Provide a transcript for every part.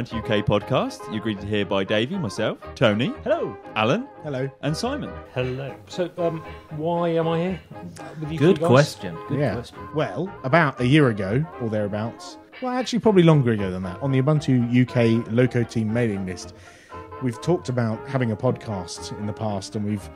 welcome to the Ubuntu UK podcast. You're greeted here by Davey, myself, Tony, Hello. Alan, Hello. and Simon. Hello. So, um, why am I here with you Good two guys? question. Good yeah. question. Well, about a year ago, or thereabouts, well, actually, probably longer ago than that, on the Ubuntu UK Loco Team mailing list, we've talked about having a podcast in the past, and we've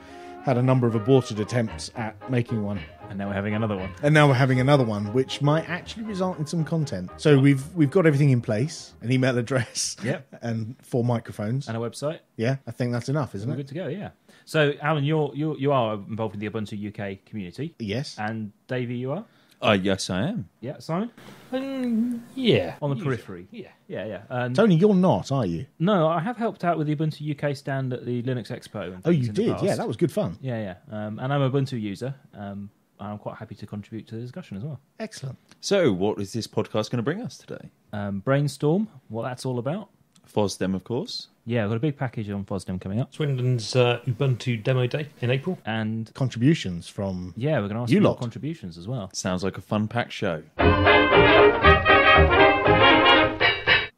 had a number of aborted attempts at making one. And now we're having another one. And now we're having another one, which might actually result in some content. So we've we've got everything in place, an email address, Yep. and four microphones. And a website. yeah, I think that's enough, isn't We're it? good to go, yeah. So, Alan, you're, you you are involved in the Ubuntu UK community. Yes. And Davey, you are? Uh, yes, I am. Yeah, Simon? Um, yeah. On the Usually. periphery. Yeah. Yeah, yeah. And Tony, you're not, are you? no, I have helped out with the Ubuntu UK stand at the Linux Expo. And Oh, things you in the did. past. Yeah, that was good fun. Yeah, yeah. Um, and I'm a Ubuntu user. Um, and I'm quite happy to contribute to the discussion as well. Excellent. So, what is this podcast going to bring us today? Um, brainstorm, what that's all about. FOSDEM, of course. Yeah, we've got a big package on FOSDEM coming up. Swindon's uh, Ubuntu demo day in April. And Contributions from yeah, we're going to ask You you your lot. contributions as well. Sounds like a fun packed show.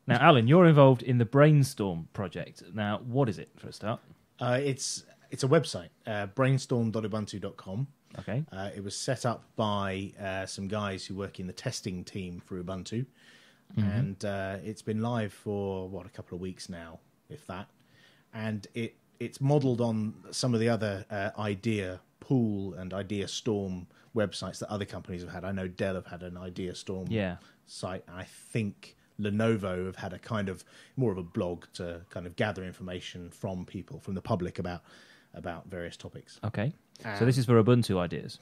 Now, Alan, you're involved in the Brainstorm project. Now, what is it for a start? Uh, it's it's a website, uh, brainstorm.ubuntu.com. Okay. Uh, it was set up by uh, some guys who work in the testing team for Ubuntu, and uh, it's been live for what a couple of weeks now, if that. And it it's modelled on some of the other uh, Idea Pool and Idea Storm websites that other companies have had. I know Dell have had an Idea Storm Yeah. site, and I think Lenovo have had a kind of more of a blog to kind of gather information from people, from the public about about various topics. Okay. so this is for Ubuntu ideas.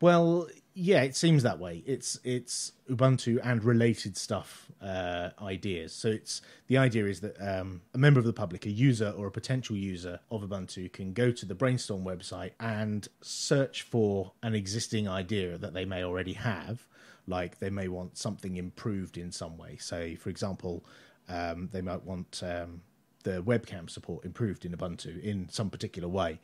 Well, yeah, it seems that way. It's it's Ubuntu and related stuff uh, ideas. So it's the idea is that um, a member of the public, a user or a potential user of Ubuntu, can go to the Brainstorm website and search for an existing idea that they may already have. Like they may want something improved in some way. Say, for example, um, they might want um, the webcam support improved in Ubuntu in some particular way.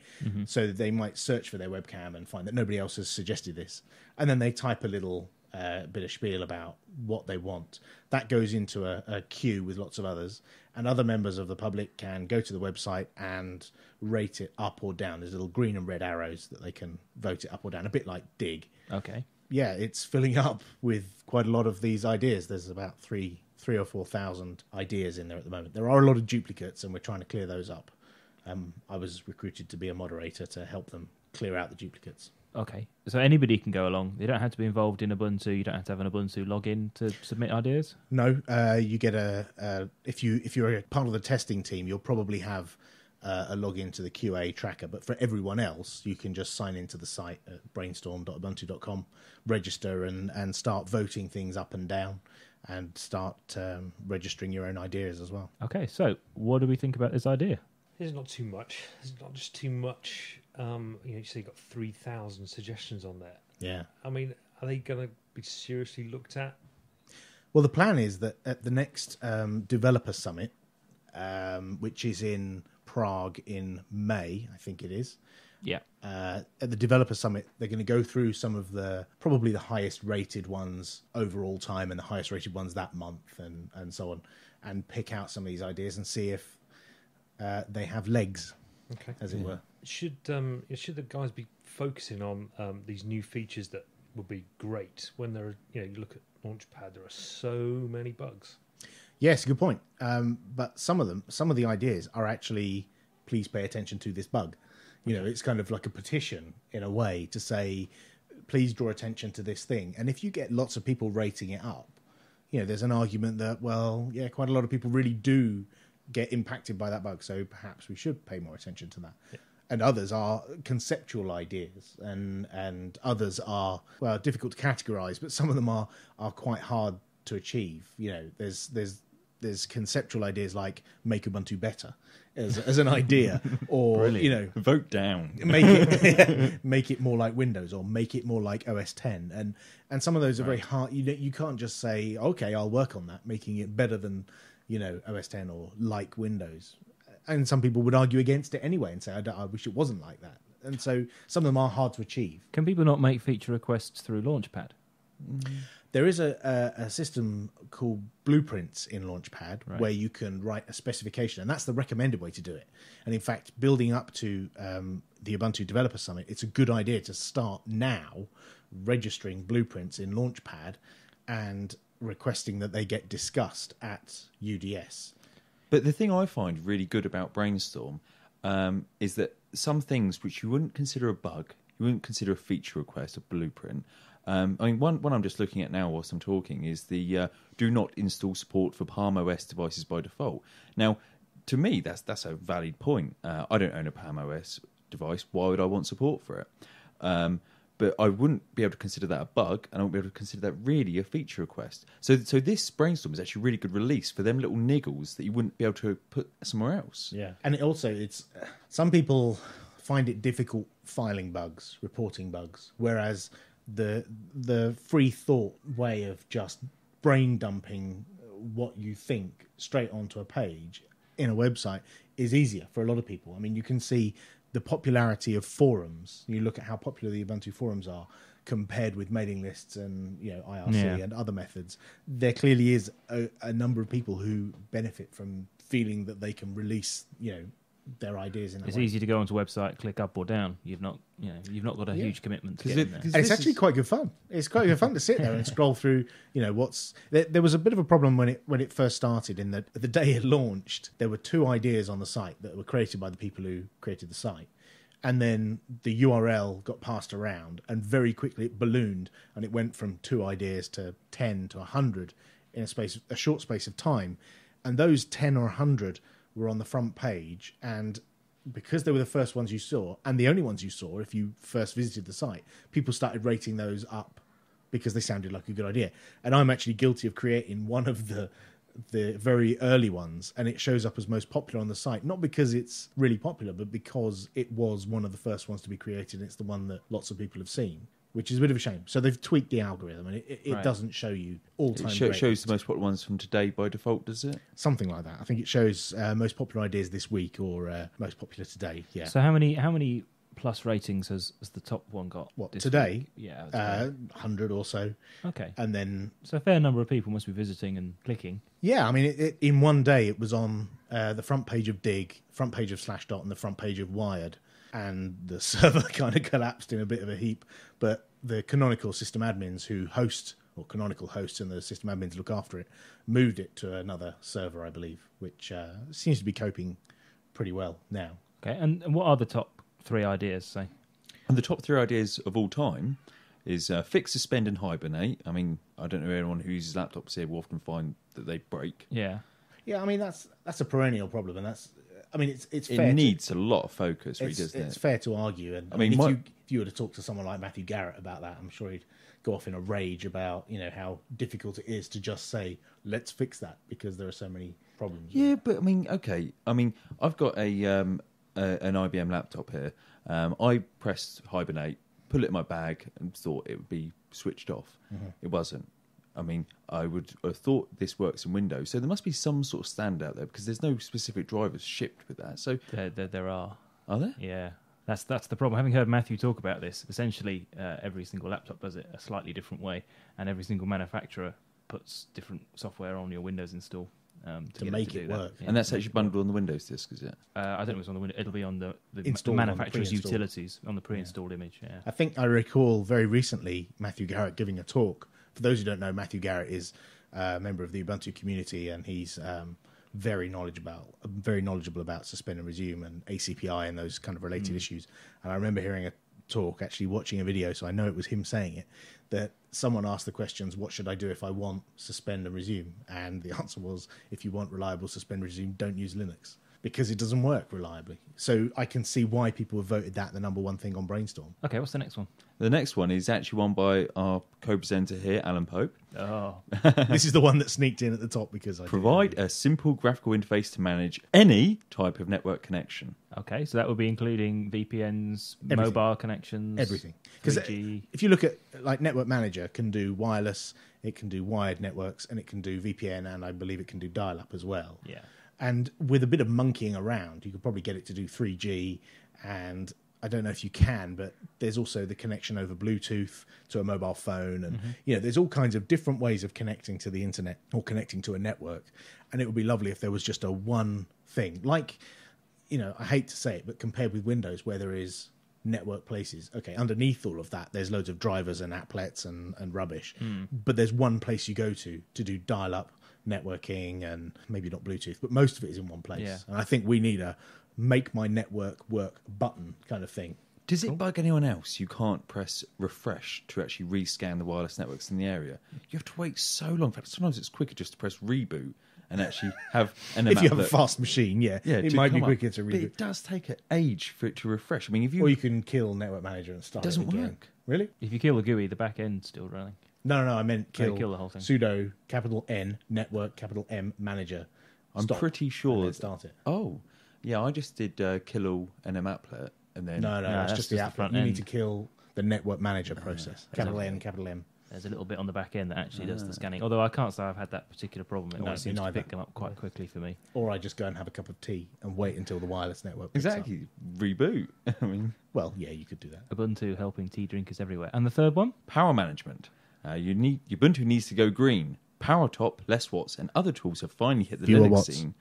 So they might search for their webcam and find that nobody else has suggested this, and then they type a little uh, bit of spiel about what they want. That goes into a, a queue with lots of others, and other members of the public can go to the website and rate it up or down. There's little green and red arrows that they can vote it up or down, a bit like Digg Okay. yeah, it's filling up with quite a lot of these ideas. There's about three, three or four thousand ideas in there at the moment. There are a lot of duplicates, and we're trying to clear those up. Um, I was recruited to be a moderator to help them clear out the duplicates. Okay. So anybody can go along. You don't have to be involved in Ubuntu. You don't have to have an Ubuntu login to submit ideas. No, uh, you get a, a if you if you're a part of the testing team, you'll probably have uh, a login to the QA tracker. But for everyone else, you can just sign into the site at brainstorm.ubuntu.com, register, and and start voting things up and down, and start um, registering your own ideas as well. Okay. So what do we think about this idea? There's not too much. There's not just too much. Um, you know, you say you got 3,000 suggestions on there. Yeah. I mean, are they going to be seriously looked at? Well, the plan is that at the next um, developer summit, um, which is in Prague in May, I think it is. Yeah. Uh, at the developer summit, they're going to go through some of the probably the highest rated ones overall time and the highest rated ones that month, and and so on, and pick out some of these ideas and see if uh, they have legs, Okay. as it were. Should um, should the guys be focusing on um, these new features that would be great when there are you know you look at Launchpad there are so many bugs. Yes, good point. Um, but some of them, some of the ideas are actually, please pay attention to this bug. You know, it's kind of like a petition in a way to say, please draw attention to this thing. And if you get lots of people rating it up, you know, there's an argument that, well, yeah, quite a lot of people really do get impacted by that bug. So perhaps we should pay more attention to that. And others are conceptual ideas, and and others are well difficult to categorize, but some of them are are quite hard to achieve. You know, there's there's there's conceptual ideas like make Ubuntu better as as an idea, or you know Vote down. make it make it more like Windows or make it more like OS 10 and and some of those are very hard. You know, you can't just say okay I'll work on that making it better than you know OS 10 or like Windows. And some people would argue against it anyway and say I, don't- I wish it wasn't like that. And so some of them are hard to achieve. Can people not make feature requests through Launchpad? Mm. There is a, a, a system called Blueprints in Launchpad Right. where you can write a specification, and that's the recommended way to do it. And in fact, building up to um, the Ubuntu Developer Summit, it's a good idea to start now registering blueprints in Launchpad and requesting that they get discussed at UDS. But the thing I find really good about Brainstorm um, is that some things which you wouldn't consider a bug, you wouldn't consider a feature request, a blueprint. Um, I mean, one, one I'm just looking at now whilst I'm talking is the uh, do not install support for Palm OS devices by default. Now, to me, that's that's a valid point. Uh, I don't own a Palm OS device. Why would I want support for it? Um, but I wouldn't be able to consider that a bug, and I wouldn't be able to consider that really a feature request. So, so this brainstorm is actually really good release for them little niggles that you wouldn't be able to put somewhere else. Yeah. And it also, it's some people find it difficult filing bugs, reporting bugs, whereas the the free thought way of just brain dumping what you think straight onto a page in a website is easier for a lot of people. I mean, you can see the popularity of forums. You look at how popular the Ubuntu forums are compared with mailing lists and you know IRC Yeah. and other methods. There clearly is a, a number of people who benefit from feeling that they can release you know their ideas in that It's way. easy to go onto a website, click up or down. You've not, you know, you've not got a Yeah. huge commitment to 'Cause get it- in there. 'cause- And it's actually is- quite good fun. It's quite good fun to sit there and scroll through. You know what's there, there was a bit of a problem when it when it first started. In that the day it launched, there were two ideas on the site that were created by the people who created the site, and then the URL got passed around, and very quickly it ballooned, and it went from two ideas to ten to hundred in a space a short space of time, and those ten or hundred were on the front page and because they were the first ones you saw and the only ones you saw if you first visited the site, people started rating those up because they sounded like a good idea. And I'm actually guilty of creating one of the the very early ones and it shows up as most popular on the site not because it's really popular but because it was one of the first ones to be created and it's the one that lots of people have seen which is a bit of a shame. So they've tweaked the algorithm and it, it, it Right. doesn't show you all It time sho- shows the most popular ones from today by default, does it? something like that. I think it shows uh, most popular ideas this week or uh, most popular today. Yeah. So how many how many plus ratings has, has the top one got? What, today? week? Yeah. uh, 100 or so okay. and then So a fair number of people must be visiting and clicking. Yeah, I mean, it, it, in one day, it was on uh, the front page of Digg, front page of Slashdot, and the front page of Wired, and the server kind of collapsed in a bit of a heap. But the Canonical system admins who host, or Canonical hosts, and the system admins look after it, moved it to another server, I believe, which uh, seems to be coping pretty well now. Okay. And what are the top three ideas? Say. And the top three ideas of all time is uh, fix, suspend, and hibernate. I mean, I don't know anyone who uses laptops here will often find that they break. Yeah. Yeah, I mean that's that's a perennial problem, and that's, I mean, it's it's It fair. to- needs a lot of focus, really, it's, doesn't it's it? fair to argue. And I, I mean, mean, if, my- you, if you were to talk to someone like Matthew Garrett about that, I'm sure he'd go off in a rage about you know how difficult it is to just say let's fix that because there are so many problems. Yeah, but I mean, okay. I mean, I've got a, um, a an IBM laptop here. Um, I pressed hibernate, put it in my bag, and thought it would be switched off. It wasn't. I mean, I would have thought this works in Windows, so there must be some sort of stand out there because there's no specific drivers shipped with that. So, There, there, there are. are there? Yeah. That's that's the problem. Having heard Matthew talk about this, essentially uh, every single laptop does it a slightly different way, and every single manufacturer puts different software on your Windows install um, to, To get make to it work. Yeah, and that's actually bundled on the Windows disk, is it? Uh, I don't know if it's on the window. It'll be on the, the, the Installed on the manufacturer's utilities on the pre-installed image. Yeah. I think I recall very recently Matthew Garrett giving a talk. For those who don't know, Matthew Garrett is a member of the Ubuntu community, and he's um, very knowledgeable about very knowledgeable about suspend and resume and ACPI and those kind of related issues. And I remember hearing a talk, actually watching a video, so I know it was him saying it. That someone asked the questions, "What should I do if I want suspend and resume?" And the answer was, "If you want reliable suspend resume, don't use Linux." Because it doesn't work reliably. So I can see why people have voted that the number one thing on Brainstorm. Okay. What's the next one? The next one is actually one by our co-presenter here, Alan Pope. Oh, this is the one that sneaked in at the top because I Provide a simple graphical interface to manage any type of network connection. okay. So that would be including VPNs, Everything. mobile connections, everything. Because uh, if you look at like Network Manager, can do wireless, it can do wired networks, and it can do VPN, and I believe it can do dial-up as well. Yeah. And with a bit of monkeying around, you could probably get it to do 3G and I don't know if you can, but there's also the connection over Bluetooth to a mobile phone, and mm-hmm. you know, there's all kinds of different ways of connecting to the internet or connecting to a network. And it would be lovely if there was just a one thing, like you know, I hate to say it, but compared with Windows, where there is network places, okay, underneath all of that, there's loads of drivers and applets and, and rubbish, hmm. but there's one place you go to to do dial up networking and maybe not Bluetooth, but most of it is in one place. Yeah. And I think we need a make my network work button kind of thing. Does it bug anyone else? You can't press refresh to actually rescan the wireless networks in the area. You have to wait so long. In fact, sometimes it's quicker just to press reboot and actually have an if you have a fast machine, yeah, yeah, it might be come up. quicker to But it does take an age for it to refresh. I mean, if you, Or you can kill Network Manager and start Doesn't it again. work. Really? If you kill the GUI, the back end's still running. No, no, no. I meant kill, kill the whole thing. sudo capital N network capital M manager. I'm Stop, pretty and sure. then that- start it. oh, yeah, I just did uh, kill all NM applet and then No, no, No, that's, that's just the just the app. front You need end. to kill the network manager process. Capital okay. N, capital M. There's a little bit on the back end that actually does the scanning. Although I can't say I've had that particular problem. It No, always me seems to neither. pick them up quite quickly for me. Or I just go and have a cup of tea and wait until the wireless network. picks up. exactly reboot. I mean, Well, yeah, you could do that. Ubuntu helping tea drinkers everywhere. And the third one? power management. Uh, you need Ubuntu needs to go green. PowerTop, less watts, and other tools have finally hit the Fewer Linux watts. scene.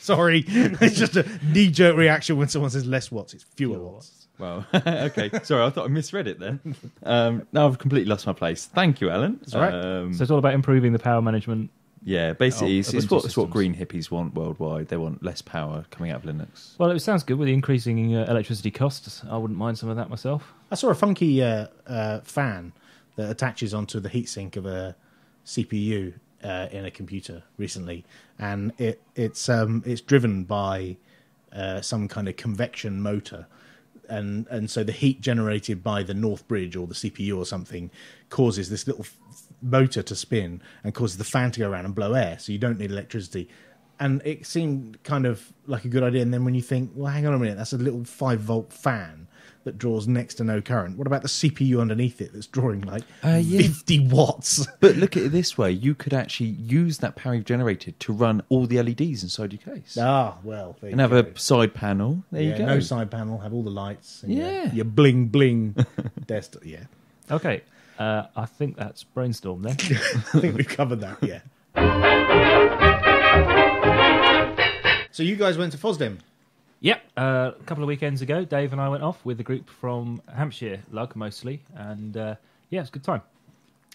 Sorry, it's just a knee-jerk reaction when someone says less watts. It's fewer, Fewer watts. Well, okay. Sorry, I thought I misread it then. Um, now I've completely lost my place. Thank you, Alan. all right. Um, So it's all about improving the power management. yeah, basically, Oh, it's, it's what, it's what green hippies want worldwide. They want less power coming out of Linux. Well, it sounds good with the increasing uh, electricity costs. I wouldn't mind some of that myself. I saw a funky uh, uh, fan that attaches onto the heatsink of a CPU uh, in a computer recently, and it it's um, it's driven by uh, some kind of convection motor. And and so the heat generated by the North Bridge or the CPU or something causes this little motor to spin and causes the fan to go around and blow air. So you don't need electricity. And it seemed kind of like a good idea. And then when you think, well, hang on a minute, that's a little five volt fan that draws next to no current. What about the CPU underneath it that's drawing like Uh, yeah. 50 watts? But look at it this way: you could actually use that power you've generated to run all the LEDs inside your case, ah, well, there and have go. a side panel. There yeah, you go. No side panel, have all the lights. And your- Yeah. Your, bling bling desktop. Yeah. Okay, uh, I think that's brainstorm then. I think we've covered that, yeah. So you guys went to FOSDEM. Yep, uh, a couple of weekends ago, Dave and I went off with a group from Hampshire, Lug mostly, and uh, yeah, it's a good time.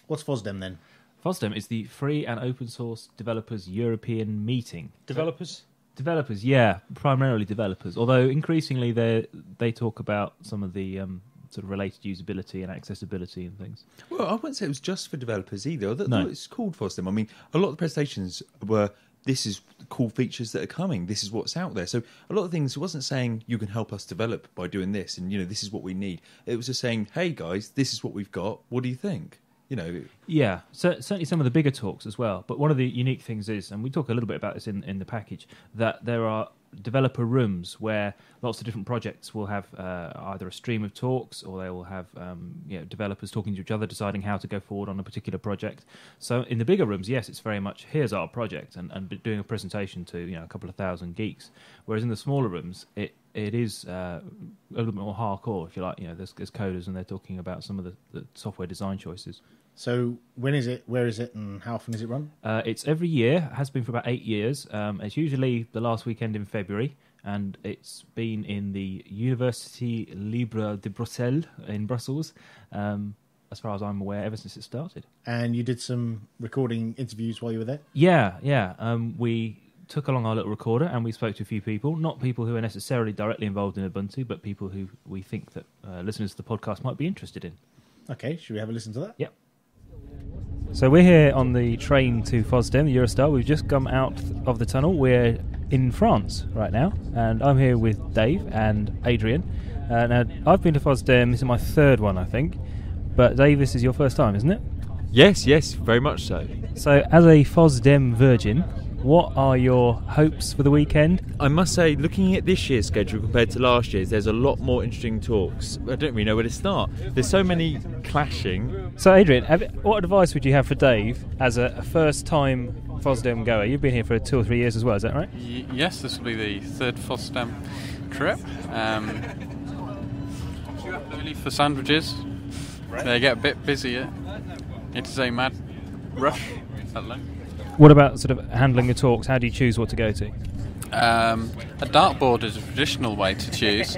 What's FOSDEM then? FOSDEM is the Free and Open Source Developers European Meeting. Developers. Developers, yeah, primarily developers. Although increasingly they they talk about some of the um, sort of related usability and accessibility and things. Well, I wouldn't say it was just for developers either. I thought No. it's called FOSDEM. I mean, a lot of the presentations were this is cool features that are coming. This is what's out there. So a lot of things it wasn't saying you can help us develop by doing this, and you know this is what we need. It was just saying, hey guys, this is what we've got. What do you think? You know, Yeah, so, certainly some of the bigger talks as well. But one of the unique things is, and we talk a little bit about this in, in the package, that there are developer rooms where lots of different projects will have uh, either a stream of talks or they will have um, you know, developers talking to each other, deciding how to go forward on a particular project. So in the bigger rooms, yes, it's very much here's our project and, and doing a presentation to you know a couple of thousand geeks. Whereas in the smaller rooms, it it is uh, a little bit more hardcore, if you like. You know, there's, there's coders and they're talking about some of the, the software design choices. So when is it? Where is it? And how often is it run? Uh, it's every year, It has been for about eight years. Um, it's usually the last weekend in February, and it's been in the Université Libre de Bruxelles in Brussels, um, as far as I'm aware, ever since it started. And you did some recording interviews while you were there. Yeah, yeah. Um, we took along our little recorder and we spoke to a few people, not people who are necessarily directly involved in Ubuntu, but people who we think that uh, listeners to the podcast might be interested in. Okay, should we have a listen to that? Yep. So we're here on the train to Fosdem, the Eurostar. We've just come out of the tunnel. We're in France right now, and I'm here with Dave and Adrian. Uh, now, I've been to Fosdem. This is my third one, I think. But Dave, this is your first time, isn't it? Yes, yes, very much so. So, as a Fosdem virgin, what are your hopes for the weekend? I must say, looking at this year's schedule compared to last year's, there's a lot more interesting talks. I don't really know where to start. There's so many clashing. So, Adrian, have, what advice would you have for Dave as a, a first-time Fosdem goer? You've been here for two or three years as well, is that right? Y- yes, this will be the third FOSDEM trip. Um, Only for sandwiches. They get a bit busier. It's a mad rush. Hello. What about sort of handling the talks? How do you choose what to go to? Um, a dartboard is a traditional way to choose,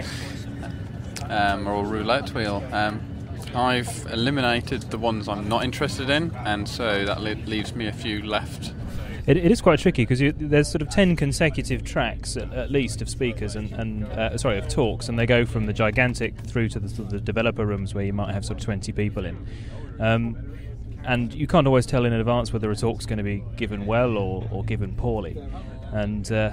um, or a roulette wheel. Um, I've eliminated the ones I'm not interested in, and so that le- leaves me a few left. It, it is quite tricky because there's sort of ten consecutive tracks at, at least of speakers and, and uh, sorry of talks, and they go from the gigantic through to the, sort of the developer rooms where you might have sort of twenty people in. Um, and you can't always tell in advance whether a talk's going to be given well or, or given poorly. And uh,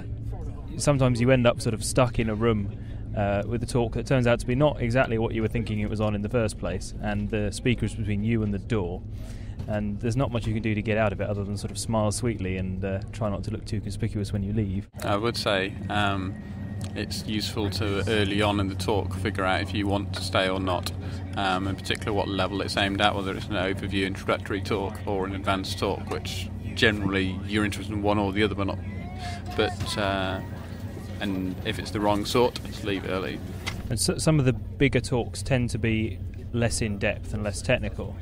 sometimes you end up sort of stuck in a room uh, with a talk that turns out to be not exactly what you were thinking it was on in the first place, and the speaker is between you and the door. And there's not much you can do to get out of it other than sort of smile sweetly and uh, try not to look too conspicuous when you leave. I would say um, it's useful to early on in the talk figure out if you want to stay or not, um, in particular what level it's aimed at, whether it's an overview introductory talk or an advanced talk, which generally you're interested in one or the other, but not. But uh, and if it's the wrong sort, just leave early. And so, some of the bigger talks tend to be less in depth and less technical.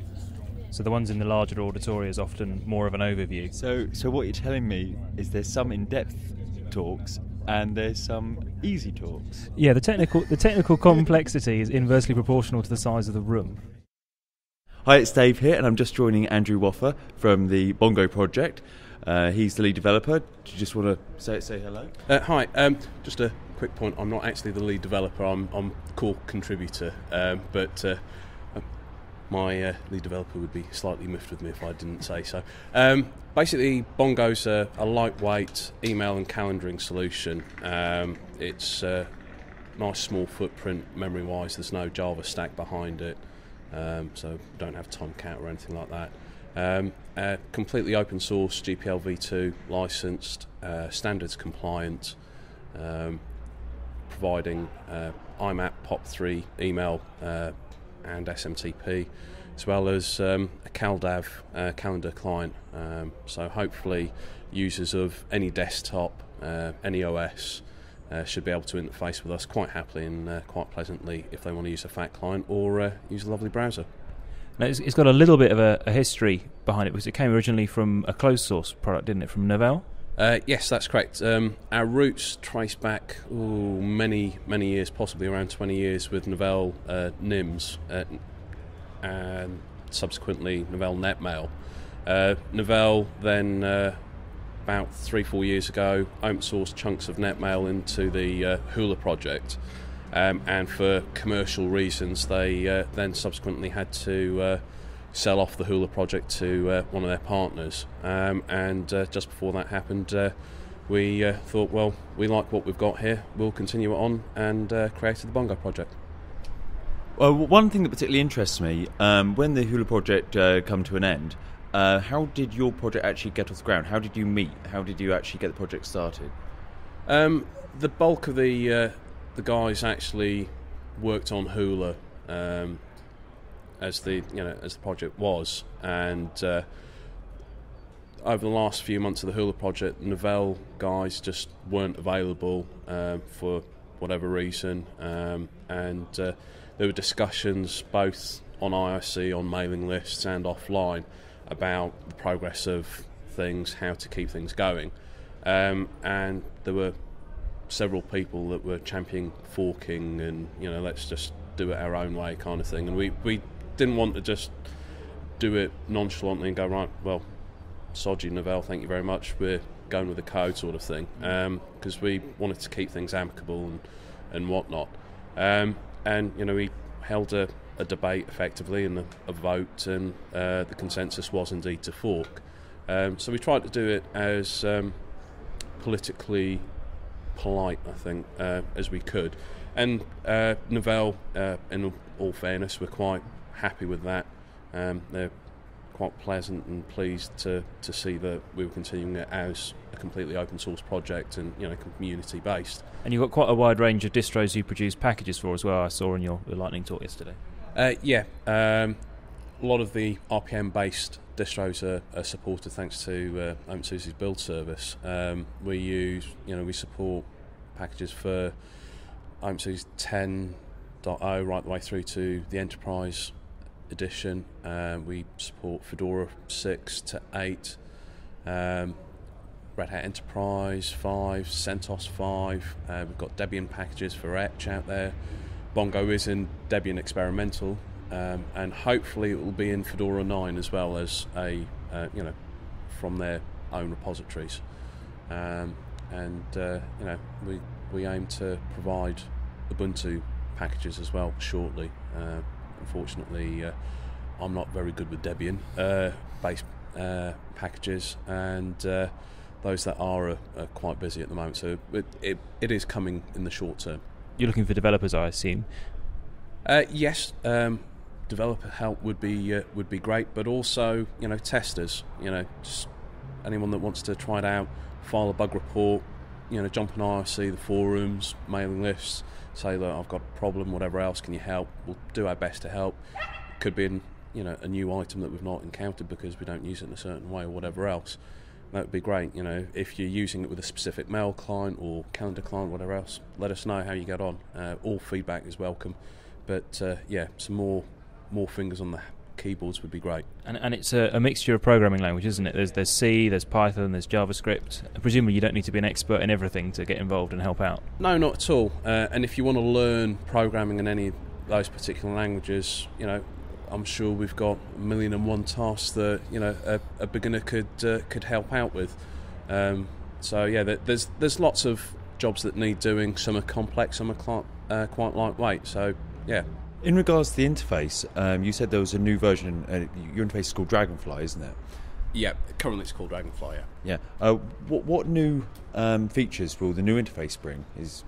So the ones in the larger auditorium is often more of an overview. So, so what you're telling me is there's some in-depth talks and there's some easy talks. Yeah, the technical the technical complexity is inversely proportional to the size of the room. Hi, it's Dave here, and I'm just joining Andrew Woffer from the Bongo project. Uh, he's the lead developer. Do you just want to say say hello? Uh, hi, um, just a quick point. I'm not actually the lead developer. I'm I'm core contributor, um, but uh, my uh, lead developer would be slightly miffed with me if I didn't say so. Um, basically, Bongo's a, a, lightweight email and calendaring solution. Um, it's a nice small footprint memory-wise. There's no Java stack behind it, um, so don't have Tomcat or anything like that. Um, uh, completely open source, GPL v2 licensed, uh, standards compliant, um, providing uh, IMAP POP3 email uh, and SMTP, as well as um, a CalDAV uh, calendar client. Um, so hopefully, users of any desktop, uh, any OS. Uh, should be able to interface with us quite happily and uh, quite pleasantly if they want to use a fat client or uh, use a lovely browser. Now it's, it's got a little bit of a, a, history behind it because it came originally from a closed source product, didn't it, from Novell? Uh, yes, that's correct. Um, our roots trace back ooh, many, many years, possibly around 20 years, with Novell uh, NIMS uh, and subsequently Novell Netmail. Uh, Novell then, uh, about three, four years ago, open sourced chunks of Netmail into the uh, Hula project. Um, and for commercial reasons, they uh, then subsequently had to sell off the Hula project to uh, one of their partners. Um, and uh, just before that happened, uh, we uh, thought, well, we like what we've got here, we'll continue it on, and uh, created the Bongo project. Well, one thing that particularly interests me um, when the Hula project uh, come to an end. how did your project actually get off the ground? How did you meet? How did you actually get the project started? Um, the bulk of the the guys actually worked on Hula um, as the you know as the project was, and uh, over the last few months of the Hula project, Novell guys just weren't available um, for whatever reason, um, and uh, there were discussions both on IRC, on mailing lists, and offline about the progress of things, how to keep things going, um, and there were several people that were championing forking and you know let's just do it our own way kind of thing, and we we didn't want to just do it nonchalantly and go right. Well, Soji Novell, thank you very much. We're going with the code sort of thing because um, we wanted to keep things amicable and and whatnot. Um, and you know, we held a, a debate effectively and a, a vote, and uh, the consensus was indeed to fork. Um, so we tried to do it as um, politically polite, I think, uh, as we could. And uh, Novell, uh, in all fairness, were quite happy with that. Um, they're quite pleasant and pleased to, to see that we were continuing it as a completely open source project and you know community based. And you've got quite a wide range of distros you produce packages for as well. I saw in your, Lightning talk yesterday. Uh, yeah, um, a lot of the RPM based distros are, are, supported thanks to uh, OpenSUSE's build service. Um, we use you know we support packages for OpenSUSE 10 right the way through to the enterprise edition. Um, we support Fedora 6 to 8, um, Red Hat Enterprise 5, CentOS 5. Uh, we've got Debian packages for Etch out there. Bongo is in Debian Experimental, um, and hopefully it will be in Fedora 9 as well as a uh, you know from their own repositories. Um, and uh, you know we we aim to provide Ubuntu packages as well shortly. Uh, unfortunately, uh, I'm not very good with Debian uh, based uh, packages, and uh, those that are, are are quite busy at the moment. So it, it, it is coming in the short term. You're looking for developers, I assume. Uh, yes, um, developer help would be uh, would be great, but also you know testers. You know, just anyone that wants to try it out, file a bug report. You know, jump on IRC, the forums, mailing lists, say that I've got a problem, whatever else, can you help? We'll do our best to help. Could be in, you know a new item that we've not encountered because we don't use it in a certain way or whatever else. That would be great. You know, if you're using it with a specific mail client or calendar client, whatever else, let us know how you get on. Uh, all feedback is welcome. But uh, yeah, some more more fingers on the keyboards would be great. And, and it's a, a mixture of programming language, isn't it? There's there's C, there's Python, there's JavaScript. Presumably, you don't need to be an expert in everything to get involved and help out. No, not at all. Uh, and if you want to learn programming in any of those particular languages, you know, I'm sure we've got a million and one tasks that you know a, a beginner could uh, could help out with. Um, so yeah, there's there's lots of jobs that need doing. Some are complex, some are quite, uh, quite lightweight. So yeah, In regards to the interface, um, you said there was a new version. Uh, your interface is called Dragonfly, isn't it? yeah. Currently, it's called Dragonfly. Yeah. Yeah. Uh, what what new um, features will the new interface bring? Is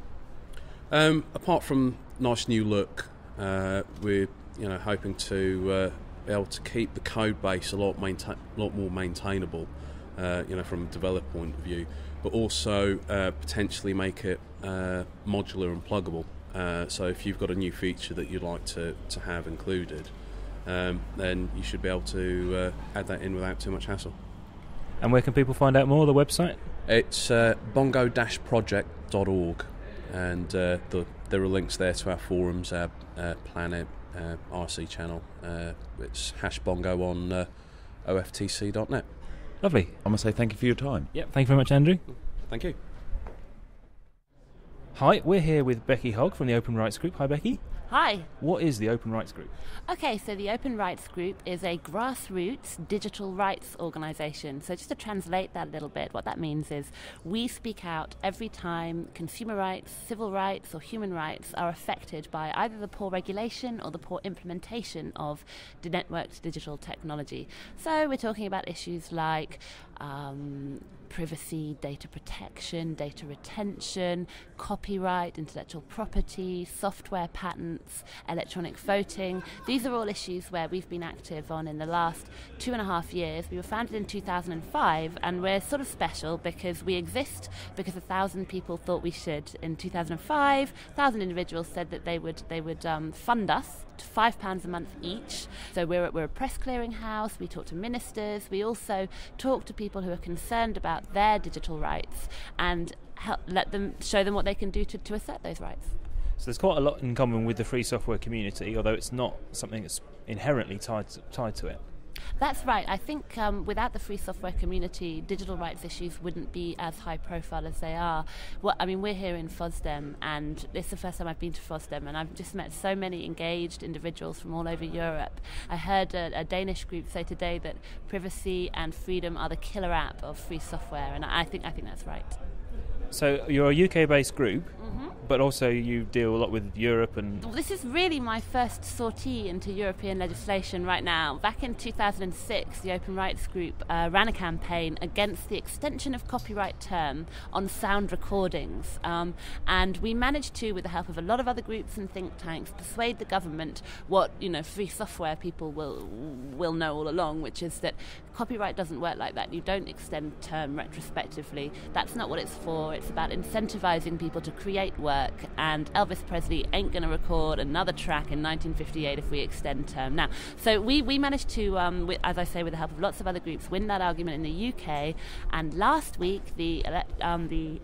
Um, apart from nice new look, uh, we're you know hoping to uh, be able to keep the code base a lot maintain, lot more maintainable, uh, you know from a developer point of view, but also uh, potentially make it uh, modular and pluggable. Uh, so if you've got a new feature that you'd like to, to have included, um, then you should be able to uh, add that in without too much hassle. And where can people find out more? The website. It's uh, bongo-project.org, and uh, the, there are links there to our forums, our uh, Planet, uh, RC channel. Uh, it's hash bongo on uh, oftc.net. Lovely. I must say thank you for your time. Yep. Thank you very much, Andrew. Thank you. Hi, we're here with Becky Hogge from the Open Rights Group. Hi, Becky. Hi. What is the Open Rights Group? Okay, so the Open Rights Group is a grassroots digital rights organisation. So, just to translate that a little bit, what that means is we speak out every time consumer rights, civil rights, or human rights are affected by either the poor regulation or the poor implementation of the networked digital technology. So, we're talking about issues like um, privacy, data protection, data retention, copyright, intellectual property, software patents, electronic voting. These are all issues where we've been active on in the last two and a half years. We were founded in 2005 and we're sort of special because we exist because a thousand people thought we should. In 2005, a thousand individuals said that they would, they would um, fund us five pounds a month each. So we're we're a press clearinghouse. We talk to ministers. We also talk to people who are concerned about their digital rights and help let them show them what they can do to, to assert those rights. So there's quite a lot in common with the free software community, although it's not something that's inherently tied to, tied to it. That's right. I think um, without the free software community, digital rights issues wouldn't be as high profile as they are. Well, I mean, we're here in FOSDEM, and it's the first time I've been to FOSDEM, and I've just met so many engaged individuals from all over Europe. I heard a, a Danish group say today that privacy and freedom are the killer app of free software, and I think I think that's right. So you're a UK-based group, but also you deal a lot with Europe and Well, this is really my first sortie into European legislation right now. Back in 2006, the Open Rights Group uh, ran a campaign against the extension of copyright term on sound recordings. Um, and we managed to, with the help of a lot of other groups and think tanks, persuade the government what you know free software people will will know all along, which is that copyright doesn't work like that. You don't extend term retrospectively. That's not what it's for. It's about incentivizing people to create work. And Elvis Presley ain't going to record another track in 1958 if we extend term. Now, so we, we managed to, um, wi- as I say, with the help of lots of other groups, win that argument in the UK. And last week, the um, the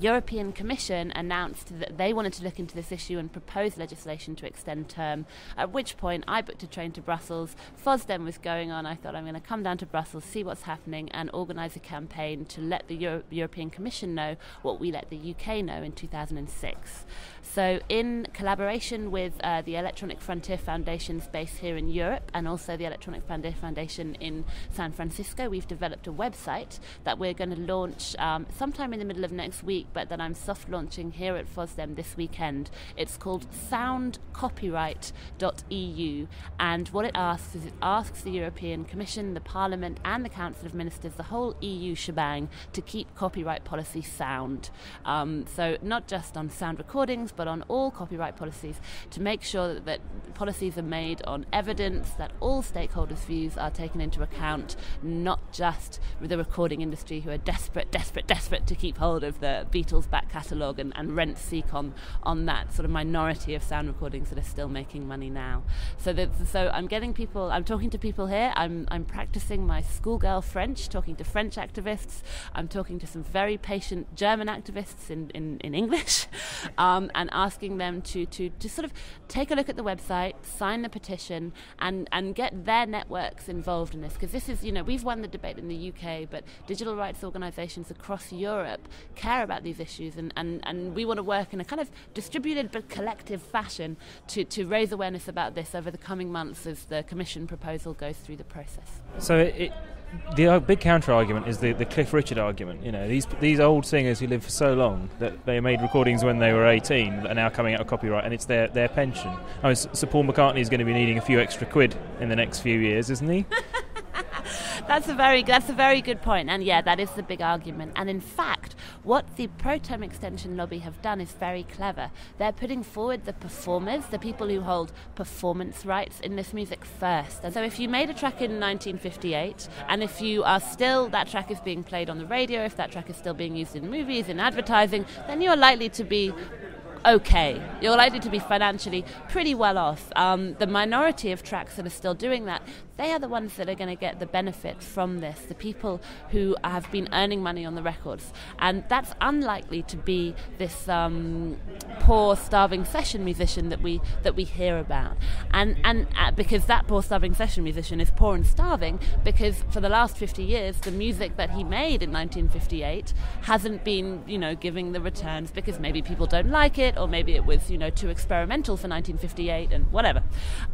European Commission announced that they wanted to look into this issue and propose legislation to extend term. At which point, I booked a train to Brussels. FOSDEM was going on. I thought I'm going to come down to Brussels, see what's happening, and organise a campaign to let the Euro- European Commission know what we let the UK know in 2006. So, in collaboration with uh, the Electronic Frontier Foundation's base here in Europe and also the Electronic Frontier Foundation in San Francisco, we've developed a website that we're going to launch um, sometime in the middle of next week, but that I'm soft launching here at FOSDEM this weekend. It's called soundcopyright.eu, and what it asks is it asks the European Commission, the Parliament, and the Council of Ministers, the whole EU shebang, to keep copyright policy sound. Um, so, not just on sound recordings, but on all copyright policies to make sure that, that policies are made on evidence, that all stakeholders' views are taken into account, not just the recording industry who are desperate, desperate, desperate to keep hold of the Beatles back catalogue and, and rent seek on, on that sort of minority of sound recordings that are still making money now. So, that, so I'm getting people, I'm talking to people here, I'm, I'm practicing my schoolgirl French, talking to French activists, I'm talking to some very patient German activists in, in, in English, um, and asking them to, to, to sort of take a look at the website, sign the petition, and, and get their networks involved in this. Because this is, you know, we've won the debate in the UK, but digital rights organisations across Europe care about these issues, and, and, and we want to work in a kind of distributed but collective fashion to, to raise awareness about this over the coming months as the Commission proposal goes through the process. So it, the uh, big counter argument is the, the Cliff Richard argument. You know, these these old singers who lived for so long that they made recordings when they were 18 that are now coming out of copyright, and it's their, their pension. I mean, Sir Paul McCartney is going to be needing a few extra quid in the next few years, isn't he? that's a very that's a very good point, and yeah, that is the big argument. And in fact, what the pro term extension lobby have done is very clever. They're putting forward the performers, the people who hold performance rights in this music first. And so, if you made a track in 1958, and if you are still that track is being played on the radio, if that track is still being used in movies, in advertising, then you are likely to be okay. You're likely to be financially pretty well off. Um, the minority of tracks that are still doing that, they are the ones that are going to get the benefit from this, the people who have been earning money on the records. And that's unlikely to be this um, poor, starving session musician that we that we hear about. And and uh, because that poor, starving session musician is poor and starving because for the last 50 years, the music that he made in 1958 hasn't been, you know, giving the returns because maybe people don't like it or maybe it was, you know, too experimental for 1958 and whatever.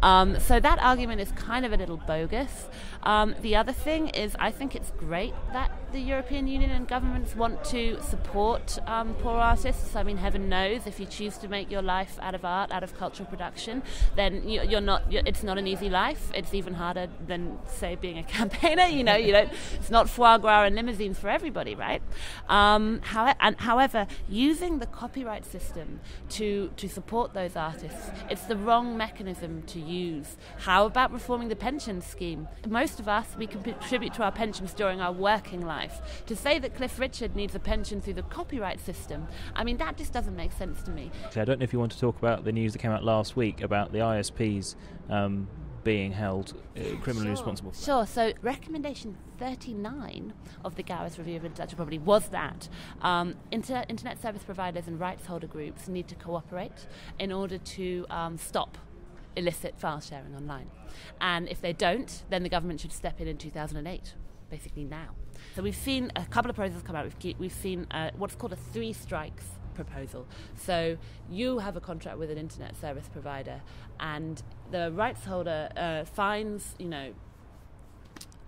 Um, so that argument is kind of a little bogus. Um, the other thing is, I think it's great that the European Union and governments want to support um, poor artists. I mean, heaven knows if you choose to make your life out of art, out of cultural production, then you're not. You're, it's not an easy life. It's even harder than, say, being a campaigner. You know, you don't. It's not foie gras and limousines for everybody, right? Um, how, and however, using the copyright system to to support those artists, it's the wrong mechanism to use. How about reforming the pension scheme? Most of us we contribute to our pensions during our working life. To say that Cliff Richard needs a pension through the copyright system, I mean that just doesn't make sense to me. I don't know if you want to talk about the news that came out last week about the ISPs. Um, being held uh, criminally sure. responsible. Sure. So, recommendation 39 of the Gowers Review of Intellectual Property was that um, inter- internet service providers and rights holder groups need to cooperate in order to um, stop illicit file sharing online. And if they don't, then the government should step in in 2008, basically now. So we've seen a couple of proposals come out. We've, we've seen uh, what's called a three strikes proposal. So you have a contract with an internet service provider, and the rights holder uh, finds, you know,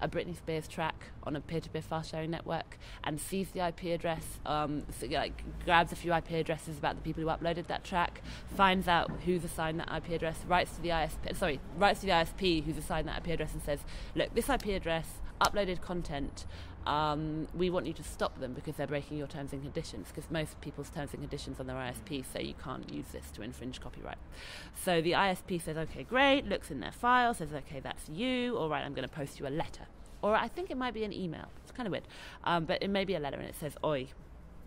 a Britney Spears track on a peer-to-peer file sharing network and sees the IP address, um, so, like grabs a few IP addresses about the people who uploaded that track, finds out who's assigned that IP address, writes to the ISP, sorry, writes to the ISP who's assigned that IP address and says, look, this IP address uploaded content um, we want you to stop them because they're breaking your terms and conditions. Because most people's terms and conditions on their ISP say you can't use this to infringe copyright. So the ISP says, okay, great, looks in their file, says, okay, that's you. All right, I'm going to post you a letter. Or I think it might be an email. It's kind of weird. Um, but it may be a letter and it says, oi,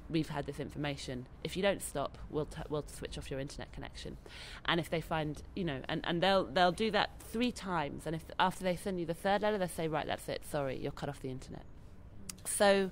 we've had this information. If you don't stop, we'll t- we'll switch off your internet connection. And if they find, you know, and, and they'll they'll do that three times. And if after they send you the third letter, they say, right, that's it. Sorry, you're cut off the internet. So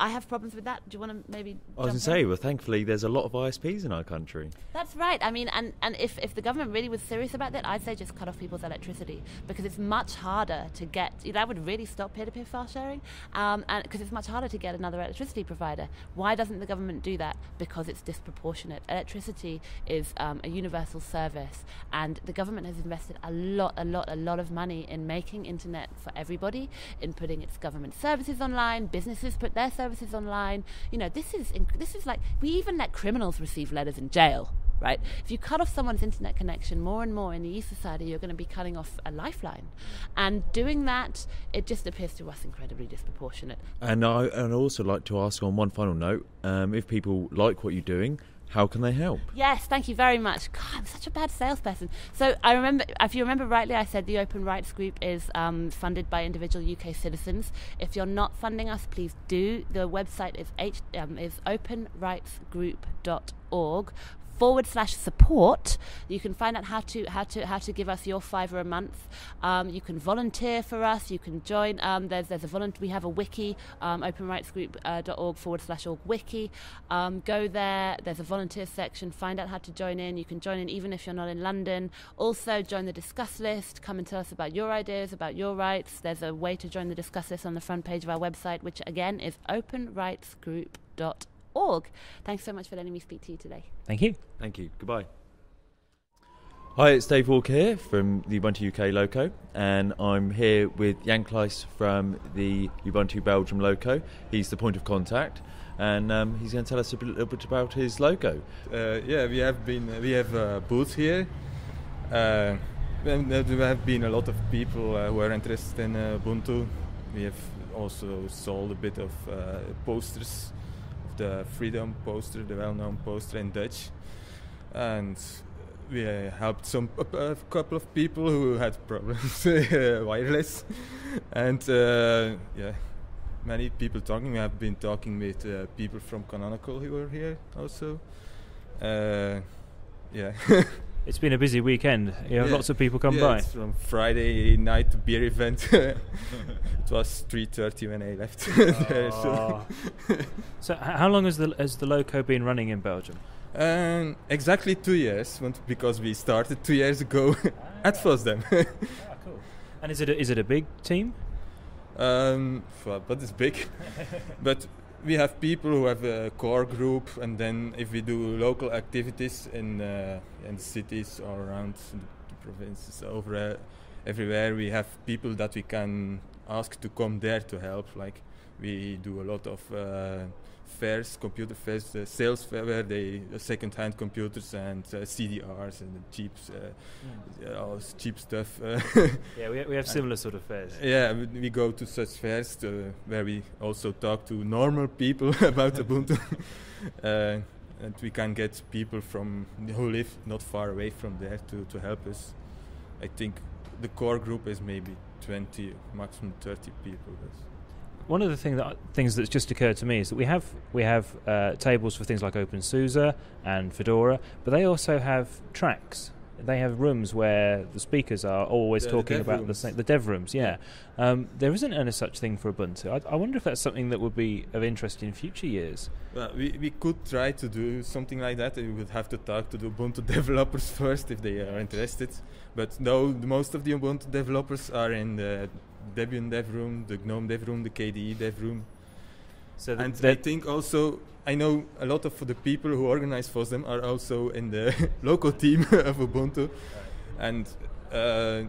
I have problems with that. Do you want to maybe? I was going to say, well, thankfully, there's a lot of ISPs in our country. That's right. I mean, and, and if, if the government really was serious about that, I'd say just cut off people's electricity because it's much harder to get. That would really stop peer-to-peer file sharing, um, and because it's much harder to get another electricity provider. Why doesn't the government do that? Because it's disproportionate. Electricity is um, a universal service, and the government has invested a lot, a lot, a lot of money in making internet for everybody, in putting its government services online. Businesses put their services online. You know, this is this is like we even let criminals receive letters in jail right? If you cut off someone's internet connection more and more in the East Society, you're going to be cutting off a lifeline. And doing that, it just appears to us incredibly disproportionate. And I and also like to ask on one final note um, if people like what you're doing, how can they help? Yes, thank you very much. God, I'm such a bad salesperson. So I remember, if you remember rightly, I said the Open Rights Group is um, funded by individual UK citizens. If you're not funding us, please do. The website is h um, is openrightsgroup.org forward slash support. You can find out how to how to how to give us your fiver a month. Um, you can volunteer for us. You can join um, there's there's a volunteer we have a wiki um, openrightsgroup.org forward slash org wiki. Um, go there. There's a volunteer section. Find out how to join in. You can join in even if you're not in London. Also join the discuss list. Come and tell us about your ideas about your rights. There's a way to join the discuss list on the front page of our website which again is openrightsgroup.org org. Thanks so much for letting me speak to you today. Thank you. Thank you. Goodbye. Hi, it's Dave Walker here from the Ubuntu UK Loco, and I'm here with Jan Kleis from the Ubuntu Belgium Loco. He's the point of contact, and um, he's going to tell us a little bit about his logo. Uh, yeah, we have been we have a booth here. Uh, and there have been a lot of people uh, who are interested in uh, Ubuntu. We have also sold a bit of uh, posters, the Freedom poster, the well-known poster in Dutch, and we uh, helped some a, couple of people who had problems wireless, and uh, yeah, many people talking. We have been talking with uh, people from Canonical who were here also. Uh, yeah. It's been a busy weekend. You have Yeah. lots of people come yeah, by. it's from Friday night beer event. it was 3:30 when I left. there, so. So, how long has the has the loco been running in Belgium? Um, exactly two years, because we started two years ago at FOSDEM. And is it a, is it a big team? Um, well, but it's big. but we have people who have a core group, and then if we do local activities in uh, in cities or around the, provinces, over uh, everywhere, we have people that we can ask to come there to help. Like we do a lot of uh, fairs, computer fairs, uh, sales fair where they uh, second-hand computers and uh, CDRs and cheap, uh, uh, cheap stuff. Yeah, we, we have similar sort of fairs. yeah, we, we go to such fairs to, where we also talk to normal people about Ubuntu, uh, and we can get people from who live not far away from there to, to help us. I think the core group is maybe 20, maximum 30 people. One of the thing that things that's just occurred to me is that we have we have uh, tables for things like OpenSUSE and Fedora, but they also have tracks. They have rooms where the speakers are always The- the talking dev about the rooms. same, the dev rooms. Yeah, um, there isn't any such thing for Ubuntu. I, I wonder if that's something that would be of interest in future years. Well, we, we could try to do something like that. We would have to talk to the Ubuntu developers first if they are interested. But no, most of the Ubuntu developers are in the Debian dev room, the GNOME dev room, the KDE dev room. So and I think also, I know a lot of the people who organize FOSDEM are also in the local team of Ubuntu. And uh,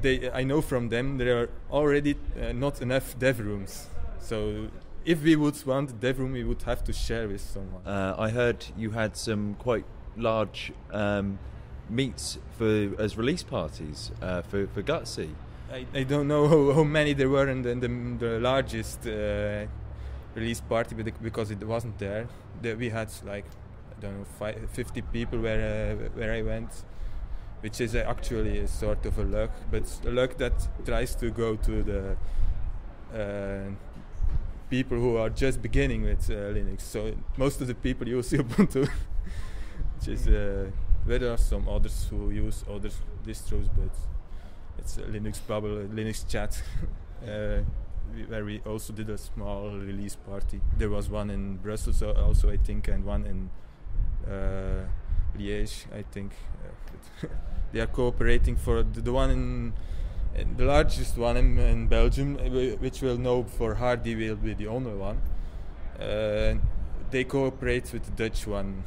they, I know from them there are already uh, not enough dev rooms. So if we would want dev room, we would have to share with someone. Uh, I heard you had some quite large um, meets for as release parties uh, for for Gutsy. I, I don't know how, how many there were in the, in the, the largest uh, release party but because it wasn't there. There we had like I don't know fi 50 people where uh, where I went, which is uh, actually a sort of a luck, but a luck that tries to go to the uh, people who are just beginning with uh, Linux. So most of the people use Ubuntu, which is uh, there are some others who use other distros, but it's a Linux bubble, a Linux chat. uh, where we also did a small release party. There was one in Brussels also, I think, and one in uh, Liège, I think. Uh, they are cooperating for the, the one in, in the largest one in, in Belgium, uh, wh- which will know for Hardy will be the only one. Uh, they cooperate with the Dutch one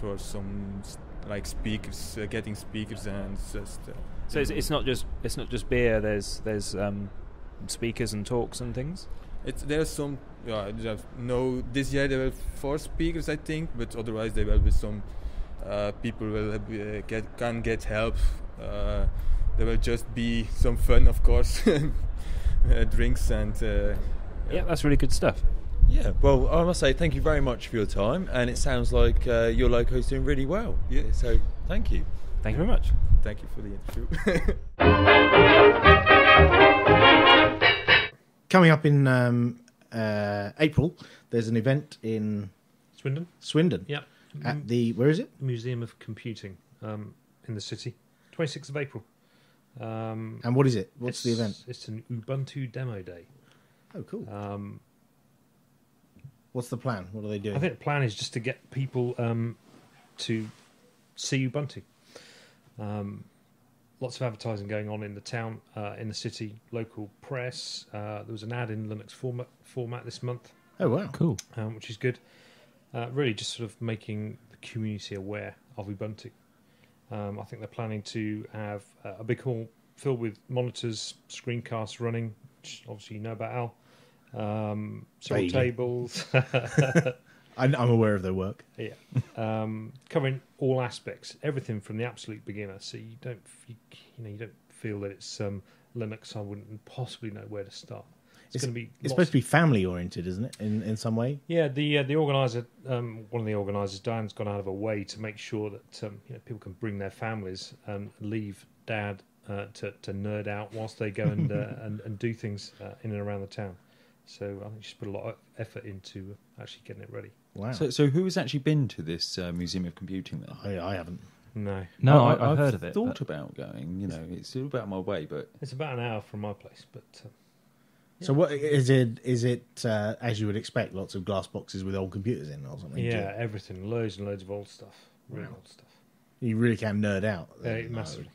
for some like speakers, uh, getting speakers and just. Uh, So it's, it's not just it's not just beer. There's there's um, speakers and talks and things. It's there's some yeah there's no this year there were four speakers I think but otherwise there will be some uh, people will have, uh, get can get help uh, there will just be some fun of course uh, drinks and uh, Yeah, that's really good stuff. Yeah, well, I must say thank you very much for your time, and it sounds like uh, your loco's doing really well. Yeah. So thank you. Thank you very much. Thank you for the interview Coming up in um, uh, April, there's an event in Swindon. Swindon Yeah. at the where is it? Museum of Computing um, in the city. 26th of April. Um, And what is it? What's the event? It's an Ubuntu demo day. Oh, cool. Um, What's the plan? What are they doing? I think the plan is just to get people um, to see Ubuntu. Um, lots of advertising going on in the town, uh, in the city, local press. Uh, there was an ad in Linux format, format this month, oh wow. Cool. um, which is good. Uh, really, just sort of making the community aware of Ubuntu. Um, I think they're planning to have uh, a big hall filled with monitors, screencasts running, which obviously you know about Al. Um, several Vaguely. tables. I'm, I'm aware of their work. Yeah, um, covering all aspects, everything from the absolute beginner. So you don't, you, you know, you don't feel that it's um, Linux. I wouldn't possibly know where to start. It's, It's- going to be. It's supposed to be family oriented, isn't it? In in some way. Yeah, the uh, the organizer, um, one of the organisers, Diane's gone out of her way to make sure that um, you know people can bring their families and leave dad uh, to to nerd out whilst they go and uh, and, and do things uh, in and around the town. So I think she's put a lot of effort into actually getting it ready. Wow. So, so who has actually been to this uh, Museum of Computing then? I, I haven't. No, No, I- I, I've, I've heard of it. Thought but- about going. You know, it's still about my way, but it's about an hour from my place, but. Uh, So what is it? Is it uh, as you would expect? Lots of glass boxes with old computers in, or something. Yeah, everything. Loads and loads of old stuff. Really Wow. old stuff. you really can nerd out. Then, massively.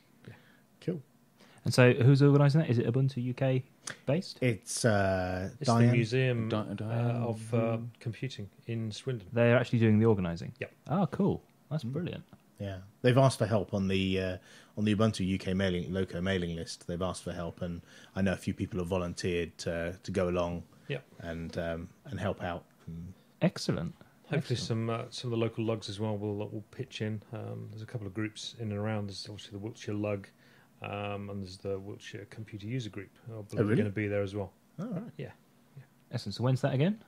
Cool. And so, who's organising that? Is it Ubuntu UK based? It's uh, It's Diane. the Museum Di- uh, of uh, Computing in Swindon. They're actually doing the organising. Yep. Oh, cool. That's brilliant. Yeah, they've asked for help on the uh, on the Ubuntu UK mailing loco mailing list. They've asked for help, and I know a few people have volunteered to to go along Yep. and um, and help out. And Excellent. Hopefully, some uh, some of the local lugs as well will will pitch in. Um, there's a couple of groups in and around. There's obviously the Wiltshire Lug, um, and there's the Wiltshire Computer User Group. I believe Oh, really? going to be there as well. all right. Excellent. So, when's that again?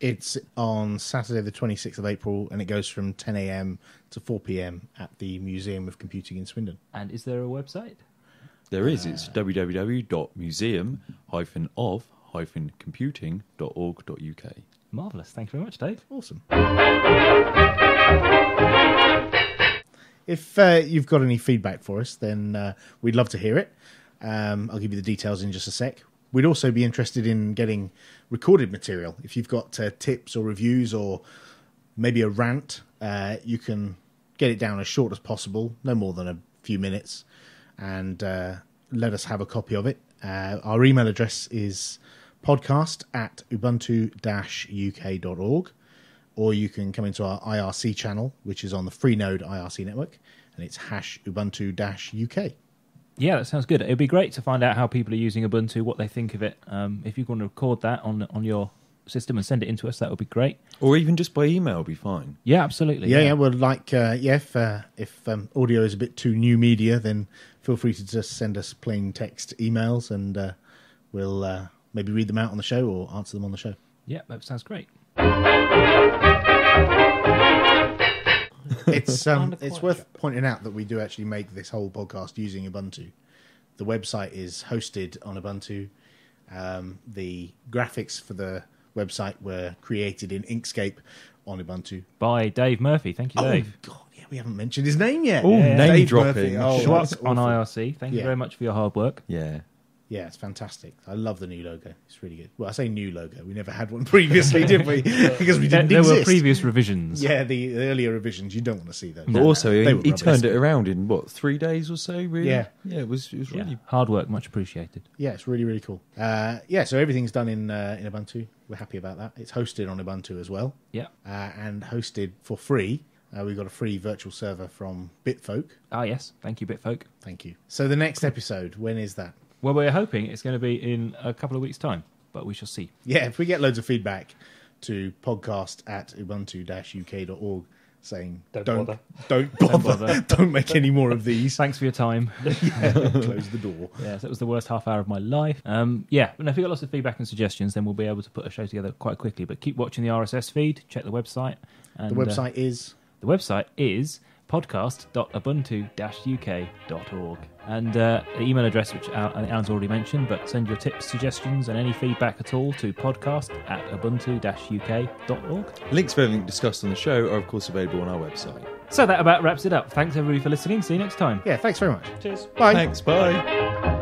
It's on Saturday, the 26th of April, and it goes from 10 a.m. to 4 p.m. at the Museum of Computing in Swindon. And is there a website? there is. It's www.museum-of-computing.org.uk. Marvelous. Thank you very much, Dave. Awesome. If uh, you've got any feedback for us, then uh, we'd love to hear it. Um, I'll give you the details in just a sec. We'd also be interested in getting recorded material. If you've got uh, tips or reviews or maybe a rant, uh, you can get it down as short as possible, no more than a few minutes, and uh, let us have a copy of it. Uh, our email address is podcast at ubuntu-uk.org or you can come into our IRC channel, which is on the Freenode IRC network, and it's hash ubuntu-uk. Yeah, that sounds good. It'd be great to find out how people are using Ubuntu, what they think of it. Um, if you want to record that on on your system and send it in to us, that would be great. Or even just by email would be fine. Yeah, absolutely. Yeah, yeah. Well, like, uh, yeah, if uh, if um, audio is a bit too new media, then feel free to just send us plain text emails, and uh, we'll uh, maybe read them out on the show or answer them on the show. Yeah, that sounds great. It's um, it's worth pointing out that we do actually make this whole podcast using Ubuntu. The website is hosted on Ubuntu. Um, the graphics for the website were created in Inkscape on Ubuntu. By Dave Murphy. Thank you, Dave. Oh God, yeah, we haven't mentioned his name yet. Oh, Yeah. name Dave dropping. Murphy. Oh, Schwuk that's on. IRC. Thank you Yeah. very much for your hard work. Yeah. Yeah, it's fantastic. I love the new logo. It's really good. Well, I say new logo. We never had one previously, did we? because we didn't there were exist. previous revisions. Yeah, the, the earlier revisions. You don't want to see those. But also, They he, he turned it around in what three days or so. Really? Yeah. yeah. It was. It was Yeah. really. Hard work, much appreciated. Yeah, it's really really cool. Uh, yeah, so everything's done in uh, in Ubuntu. We're happy about that. It's hosted on Ubuntu as well, Yeah. uh, and hosted for free. Uh, we got a free virtual server from Bitfolk. Ah, yes. Thank you, Bitfolk. Thank you. So the next episode, when is that? Well, we're hoping it's going to be in a couple of weeks' time, but we shall see. Yeah, if we get loads of feedback to podcast at ubuntu-uk.org saying Don't don't bother." don't bother, bother. don't make any more of these. Thanks for your time. Close the door. Yes, that was the worst half hour of my life. Um, yeah, but if we got lots of feedback and suggestions, then we'll be able to put a show together quite quickly. But keep watching the RSS feed, check the website. And, The uh, website is the website is podcast.ubuntu-uk.org. And uh, the email address, which Al- I think Alan's already mentioned, but send your tips, suggestions, and any feedback at all to podcast at ubuntu-uk.org. Links for everything discussed on the show are, of course, available on our website. So that about wraps it up. Thanks everybody for listening. See you next time. yeah. Thanks very much. Cheers. Bye. Thanks. Bye.